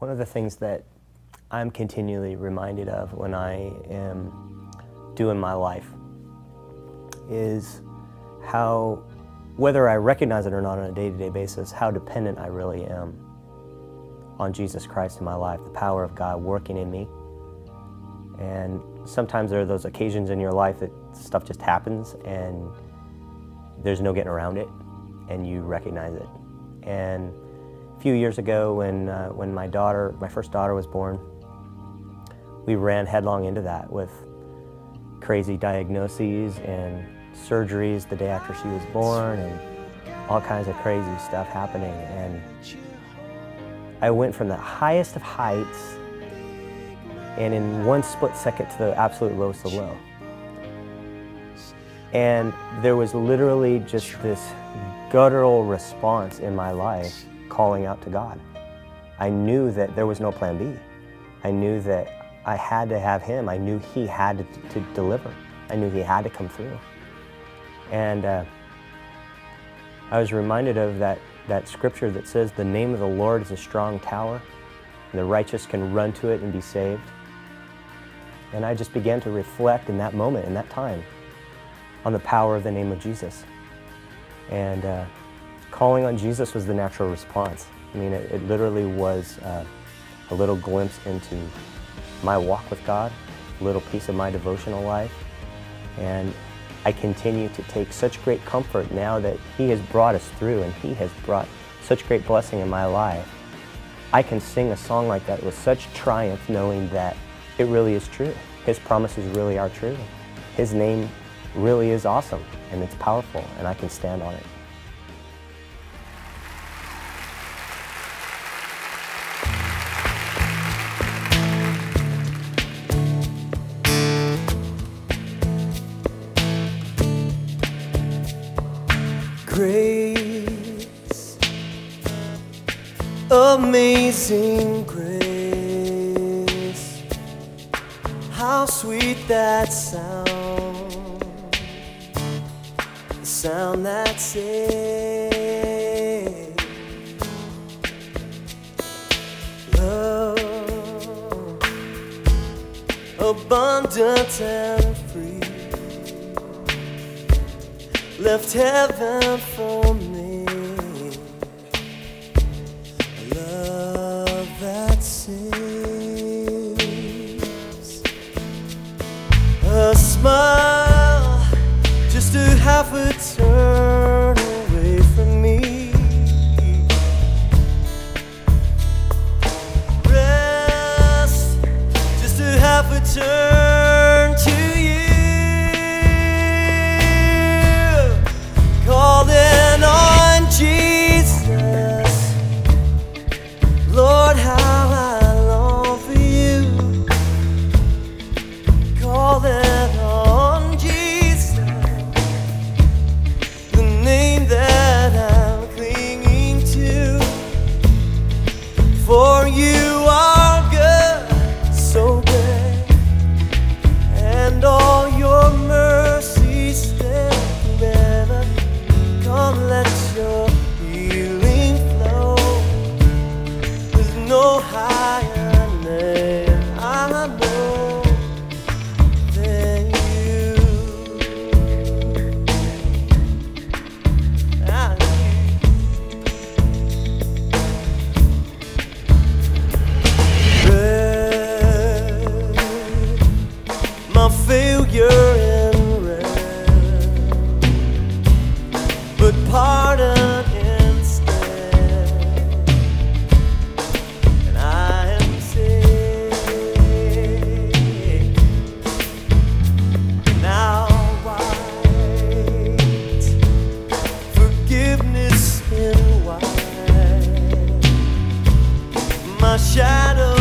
One of the things that I'm continually reminded of when I am doing my life is how, whether I recognize it or not on a day to day basis, how dependent I really am on Jesus Christ in my life, the power of God working in me. And sometimes there are those occasions in your life that stuff just happens and there's no getting around it and you recognize it. And a few years ago when, uh, when my daughter, my first daughter was born, we ran headlong into that with crazy diagnoses and surgeries the day after she was born and all kinds of crazy stuff happening. And I went from the highest of heights and in one split second to the absolute lowest of low. And there was literally just this guttural response in my life calling out to God. I knew that there was no plan B. I knew that I had to have him. I knew he had to, to deliver. I knew he had to come through. And uh, I was reminded of that, that scripture that says, The name of the Lord is a strong tower, and the righteous can run to it and be saved. And I just began to reflect in that moment, in that time, on the power of the name of Jesus. And uh, calling on Jesus was the natural response. I mean, it, it literally was uh, a little glimpse into my walk with God, a little piece of my devotional life. And I continue to take such great comfort now that He has brought us through and He has brought such great blessing in my life. I can sing a song like that with such triumph knowing that it really is true. His promises really are true. His name really is awesome and it's powerful and I can stand on it. Amazing grace. How sweet that sound, the sound that saves. Love, abundant and free left heaven for me. Smile, just a half a turn in my shadow.